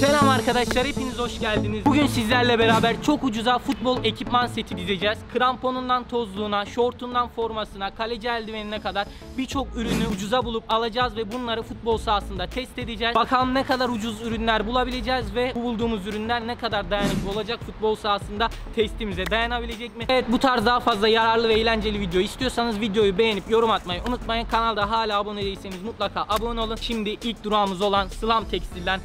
Selam arkadaşlar hepiniz hoş geldiniz. Bugün sizlerle beraber çok ucuza futbol ekipman seti dizeceğiz. Kramponundan tozluğuna, şortundan formasına, kaleci eldivenine kadar birçok ürünü ucuza bulup alacağız ve bunları futbol sahasında test edeceğiz. Bakalım ne kadar ucuz ürünler bulabileceğiz ve bu bulduğumuz ürünler ne kadar dayanıklı olacak futbol sahasında testimize dayanabilecek mi? Evet bu tarz daha fazla yararlı ve eğlenceli video istiyorsanız videoyu beğenip yorum atmayı unutmayın. Kanalda hala abone değilseniz mutlaka abone olun. Şimdi ilk durağımız olan Slam Tekstil'den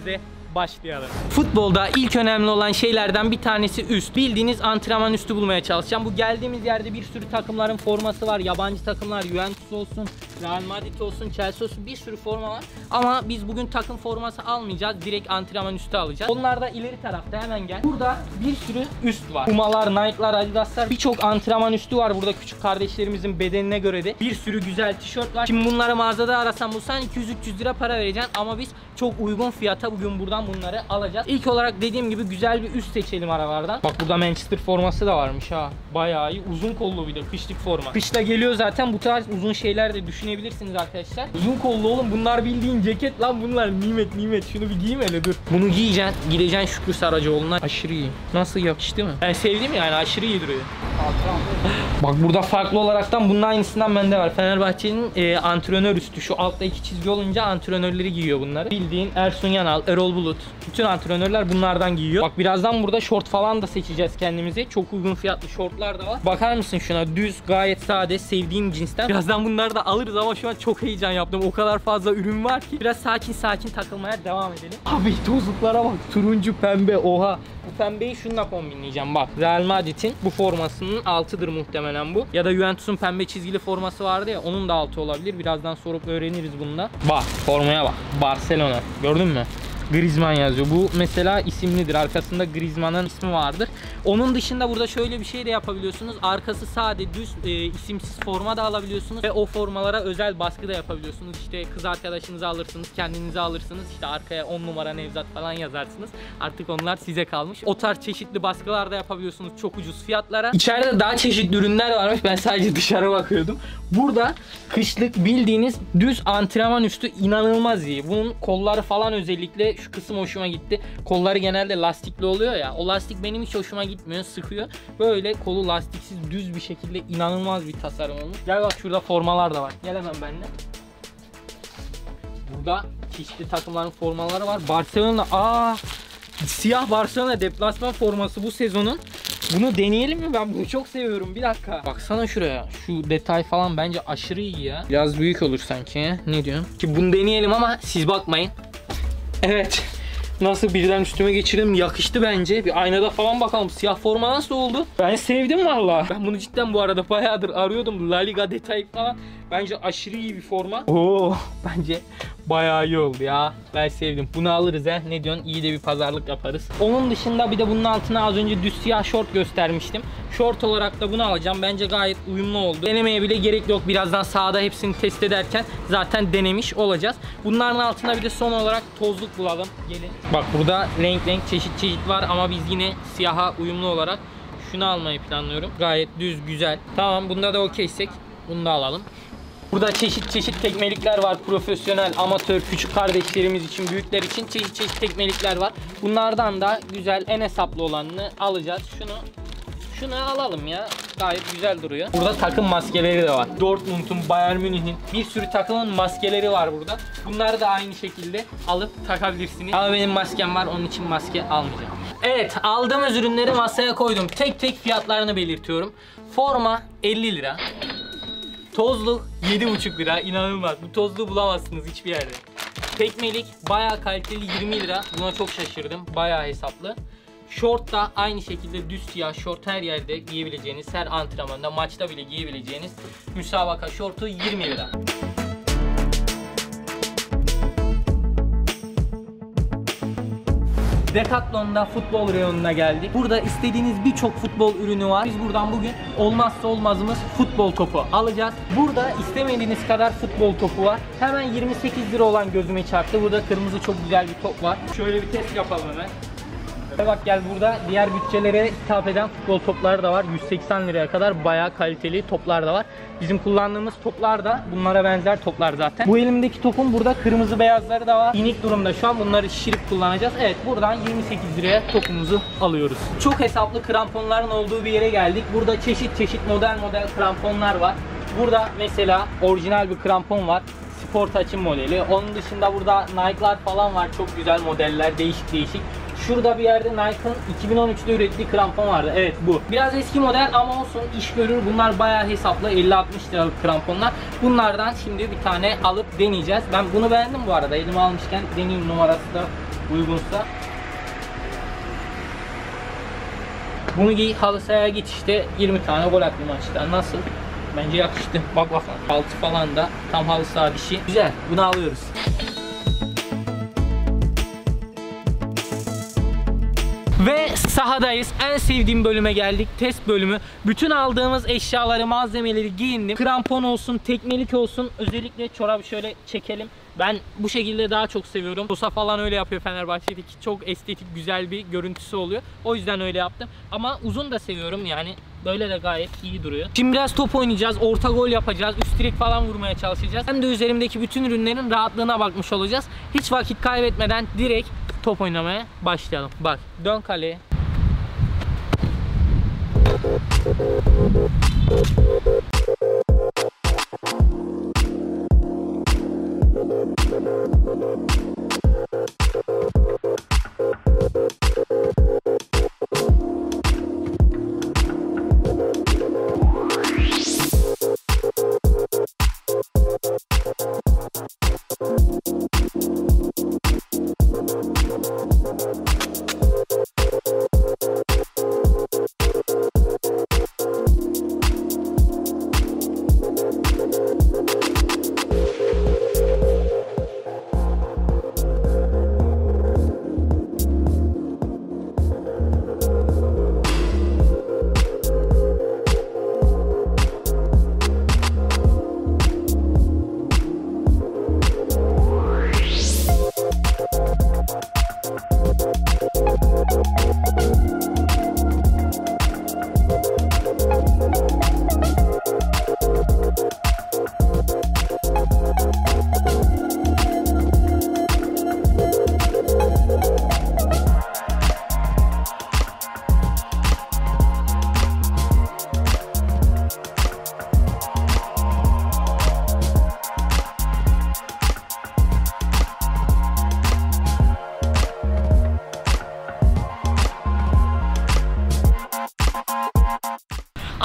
denize başlayalım. Futbolda ilk önemli olan şeylerden bir tanesi üst. Bildiğiniz antrenman üstü bulmaya çalışacağım. Bu geldiğimiz yerde bir sürü takımların forması var. Yabancı takımlar Juventus olsun, Real Madrid olsun, Chelsea olsun bir sürü forma var. Ama biz bugün takım forması almayacağız. Direkt antrenman üstü alacağız. Onlar da ileri tarafta hemen gel. Burada bir sürü üst var. Pumalar, Nike'lar, Adidas'lar birçok antrenman üstü var burada küçük kardeşlerimizin bedenine göre de. Bir sürü güzel tişört var. Şimdi bunları mağazada arasan bulsan 200-300 lira para vereceksin ama biz çok uygun fiyata bugün buradan bunları alacağız. İlk olarak dediğim gibi güzel bir üst seçelim aralardan. Bak burada Manchester forması da varmış ha. Bayağı iyi. Uzun kollu bir de kışlık forma. Kışta geliyor zaten bu tarz uzun şeyler de düşünebilirsiniz arkadaşlar. Uzun kollu oğlum bunlar bildiğin ceket lan bunlar nimet nimet. Şunu bir giyeyim hele dur. Bunu giyeceksin. Gideceksin Şükrü Saracoğlu'na. Aşırı iyi. Nasıl yakıştı mı? Ben sevdim yani aşırı iyi duruyor. Bak burada farklı olaraktan bunun aynısından bende var. Fenerbahçe'nin e, antrenör üstü. Şu altta iki çizgi olunca antrenörleri giyiyor bunları. Bildiğin Ersun Yanal, Erol Bulut. Bütün antrenörler bunlardan giyiyor. Bak birazdan burada şort falan da seçeceğiz kendimize. Çok uygun fiyatlı şortlar da var. Bakar mısın şuna? Düz, gayet sade, sevdiğim cinsten. Birazdan bunları da alırız ama şu an çok heyecan yaptım. O kadar fazla ürün var ki. Biraz sakin sakin takılmaya devam edelim. Abi tozluklara bak. Turuncu, pembe. Oha. Bu pembeyi şununla kombinleyeceğim bak. Real Madrid'in bu formasının altıdır muhtemelen bu. Ya da Juventus'un pembe çizgili forması vardı ya onun da altı olabilir. Birazdan sorup öğreniriz bunu da. Bak formaya bak. Barcelona. Gördün mü? Griezmann yazıyor. Bu mesela isimlidir. Arkasında Griezmann'ın ismi vardır. Onun dışında burada şöyle bir şey de yapabiliyorsunuz. Arkası sade düz e, isimsiz forma da alabiliyorsunuz ve o formalara özel baskı da yapabiliyorsunuz. İşte kız arkadaşınızı alırsınız, kendinizi alırsınız. İşte arkaya 10 numara Nevzat falan yazarsınız. Artık onlar size kalmış. O tarz çeşitli baskılar da yapabiliyorsunuz çok ucuz fiyatlara. İçeride daha çeşitli ürünler varmış. Ben sadece dışarı bakıyordum. Burada kışlık bildiğiniz düz antrenman üstü inanılmaz iyi. Bunun kolları falan özellikle şu kısım hoşuma gitti. Kolları genelde lastikli oluyor ya. O lastik benim hiç hoşuma gitmiyor. Sıkıyor. Böyle kolu lastiksiz düz bir şekilde inanılmaz bir tasarım olmuş. Gel bak şurada formalar da var. Gel hemen benimle. Burada çeşitli takımların formaları var. Barcelona aa siyah Barcelona deplasman forması bu sezonun. Bunu deneyelim mi? Ben bunu çok seviyorum. Bir dakika. Baksana şuraya. Şu detay falan bence aşırı iyi ya. Biraz büyük olur sanki. Ne diyorsun? Ki bunu deneyelim ama siz bakmayın. Evet. Nasıl birden üstüme geçirdim yakıştı bence. Bir aynada falan bakalım siyah forma nasıl oldu? Ben sevdim valla. Ben bunu cidden bu arada bayağıdır arıyordum. La Liga detayı falan. Bence aşırı iyi bir forma. Oo bence bayağı iyi oldu ya. Ben sevdim. Bunu alırız he. Ne diyorsun? İyi de bir pazarlık yaparız. Onun dışında bir de bunun altına az önce düz siyah şort göstermiştim. Şort olarak da bunu alacağım. Bence gayet uyumlu oldu. Denemeye bile gerek yok. Birazdan sahada hepsini test ederken zaten denemiş olacağız. Bunların altına bir de son olarak tozluk bulalım. Gelin. Bak burada renk renk çeşit çeşit var ama biz yine siyaha uyumlu olarak şunu almayı planlıyorum. Gayet düz güzel. Tamam bunda da okeysek bunu da alalım. Burada çeşit çeşit tekmelikler var. Profesyonel, amatör, küçük kardeşlerimiz için, büyükler için çeşit çeşit tekmelikler var. Bunlardan da güzel, en hesaplı olanını alacağız. Şunu şunu alalım ya. Gayet güzel duruyor. Burada takım maskeleri de var. Dortmund'un, Bayern Münih'in bir sürü takımın maskeleri var burada. Bunları da aynı şekilde alıp takabilirsiniz. Ama benim maskem var. Onun için maske almayacağım. Evet, aldığımız ürünleri masaya koydum. Tek tek fiyatlarını belirtiyorum. Forma 50 lira. Tozluk 7,5 lira. İnanılmaz. Bu tozluğu bulamazsınız hiçbir yerde. Tekmelik bayağı kaliteli 20 lira. Buna çok şaşırdım. Bayağı hesaplı. Şort da aynı şekilde düz siyah şort her yerde giyebileceğiniz, her antrenmanda, maçta bile giyebileceğiniz müsabaka şortu 20 lira. Decathlon'da futbol reyonuna geldik. Burada istediğiniz birçok futbol ürünü var. Biz buradan bugün olmazsa olmazımız futbol topu alacağız. Burada istemediğiniz kadar futbol topu var. Hemen 28 lira olan gözüme çarptı. Burada kırmızı çok güzel bir top var. Şöyle bir test yapalım hemen. Bak gel burada diğer bütçelere hitap eden futbol topları da var. 180 liraya kadar bayağı kaliteli toplar da var. Bizim kullandığımız toplar da bunlara benzer toplar zaten. Bu elimdeki topun burada kırmızı beyazları da var. İnik durumda şu an bunları şişirip kullanacağız. Evet buradan 28 liraya topumuzu alıyoruz. Çok hesaplı kramponların olduğu bir yere geldik. Burada çeşit çeşit model model kramponlar var. Burada mesela orijinal bir krampon var. Spor açım modeli. Onun dışında burada Nike'lar falan var. Çok güzel modeller. Değişik değişik. Şurada bir yerde Nike'ın 2013'te ürettiği krampon vardı. Evet bu. Biraz eski model ama olsun iş görür. Bunlar bayağı hesaplı. 50-60 liralık kramponlar. Bunlardan şimdi bir tane alıp deneyeceğiz. Ben bunu beğendim bu arada. Elime almışken deneyim numarası da uygunsa. Bunu giy halı sahaya git işte 20 tane gol at bir maçta. Nasıl? Bence yakıştı. Bak bak altı falan da tam halı saha dişi. Güzel. Bunu alıyoruz. Sahadayız. En sevdiğim bölüme geldik. Test bölümü. Bütün aldığımız eşyaları, malzemeleri giyindim. Krampon olsun, tekmelik olsun. Özellikle çorabı şöyle çekelim. Ben bu şekilde daha çok seviyorum. Musa falan öyle yapıyor Fenerbahçe'deki. Çok estetik, güzel bir görüntüsü oluyor. O yüzden öyle yaptım. Ama uzun da seviyorum yani. Böyle de gayet iyi duruyor. Şimdi biraz top oynayacağız. Orta gol yapacağız. Üst direk falan vurmaya çalışacağız. Hem de üzerimdeki bütün ürünlerin rahatlığına bakmış olacağız. Hiç vakit kaybetmeden direkt top oynamaya başlayalım. Bak dön kaleye. Thank you.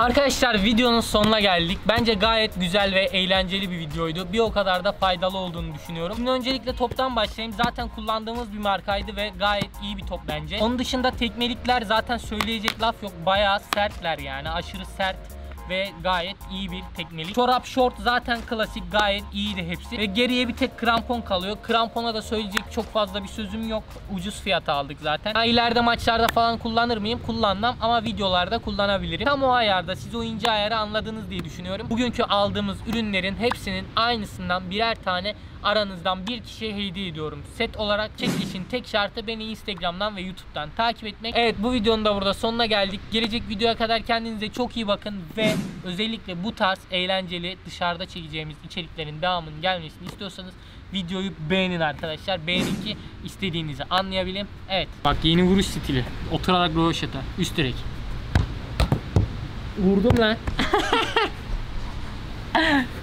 Arkadaşlar videonun sonuna geldik. Bence gayet güzel ve eğlenceli bir videoydu. Bir o kadar da faydalı olduğunu düşünüyorum. Şimdi öncelikle toptan başlayayım. Zaten kullandığımız bir markaydı ve gayet iyi bir top bence. Onun dışında tekmelikler zaten söyleyecek laf yok. Bayağı sertler yani. Aşırı sert ve gayet iyi bir tekmelik. Çorap short zaten klasik gayet iyiydi hepsi. Ve geriye bir tek krampon kalıyor. Krampona da söyleyecek çok fazla bir sözüm yok. Ucuz fiyata aldık zaten. Ha, ileride maçlarda falan kullanır mıyım? Kullanmam ama videolarda kullanabilirim. Tam o ayarda siz o ince ayarı anladınız diye düşünüyorum. Bugünkü aldığımız ürünlerin hepsinin aynısından birer tane aranızdan bir kişiye hediye ediyorum. Set olarak çekilişin tek şartı beni Instagram'dan ve YouTube'dan takip etmek. Evet bu videonun da burada sonuna geldik. Gelecek videoya kadar kendinize çok iyi bakın ve özellikle bu tarz eğlenceli dışarıda çekeceğimiz içeriklerin devamının gelmesini istiyorsanız videoyu beğenin arkadaşlar. Beğenin ki istediğinizi anlayabileyim. Evet. Bak yeni vuruş stili. Oturarak röveşata. Üst direk. Vurdum lan.